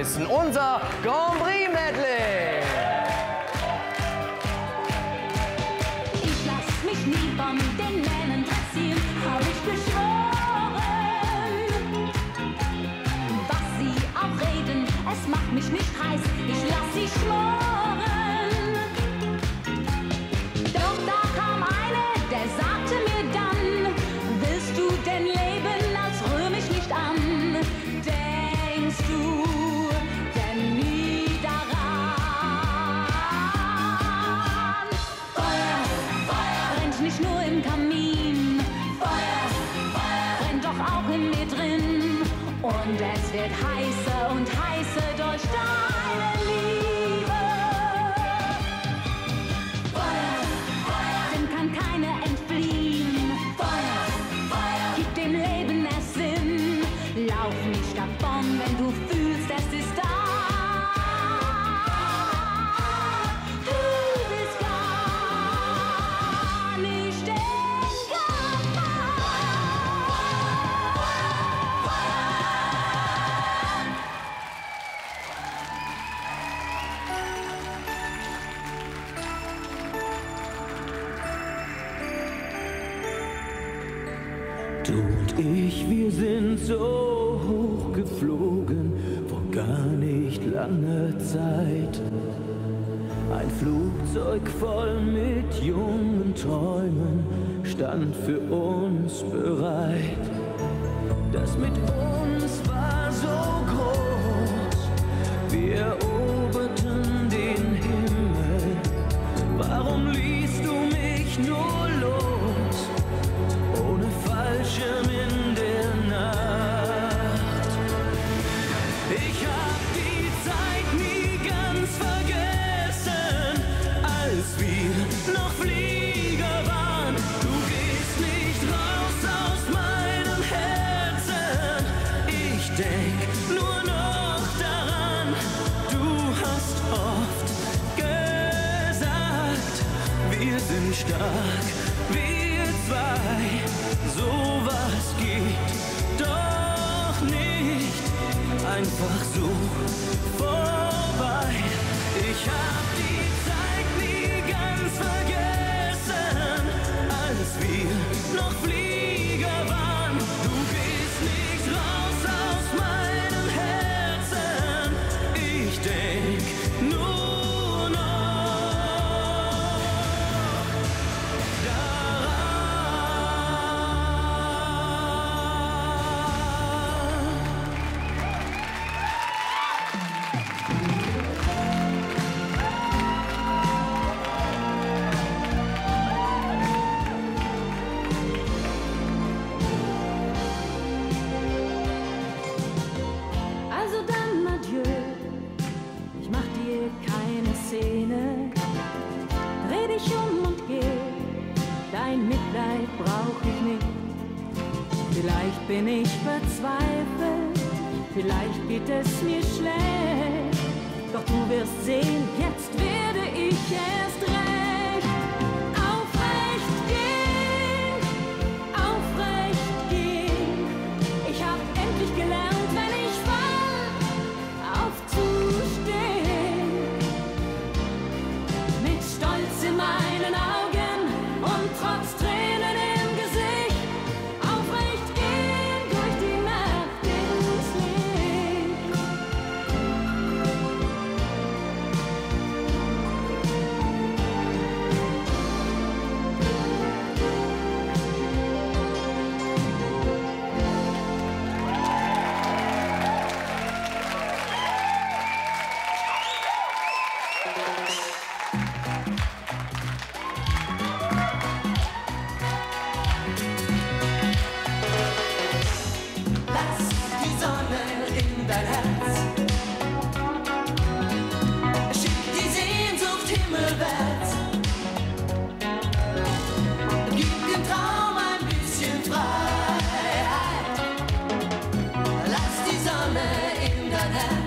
ist unser Grand Prix Medley. Ich lass mich nie von den Männern dressieren, hab ich geschworen. Was sie auch reden, es macht mich nicht heiß, ich lass sie schmoren. Und es wird heißer und heißer durch deine Liebe. Feuer, Feuer, dem kann keiner entfliehen. Feuer, Feuer, gib dem Leben erst Sinn. Lauf nicht davon, wenn du und ich, wir sind so hoch geflogen vor gar nicht langer Zeit. Ein Flugzeug voll mit jungen Träumen stand für uns bereit. Einfach so vorbei. Ich hab bin ich verzweifelt, vielleicht geht es mir schlecht. Doch du wirst sehen, jetzt werde nada.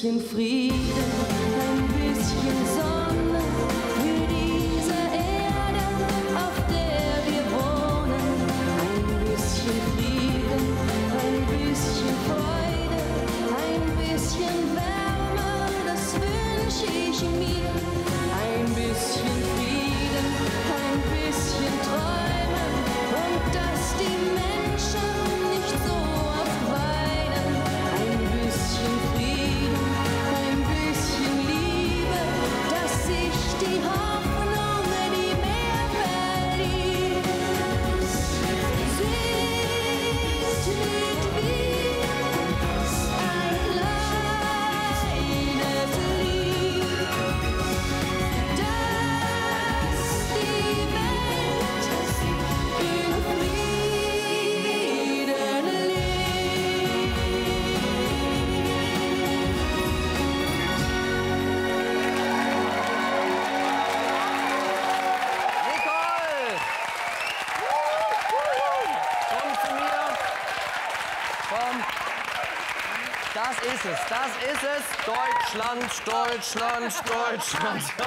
bisschen Frieden, ein bisschen Sonne. ist es, das ist es. Deutschland, Deutschland, Deutschland.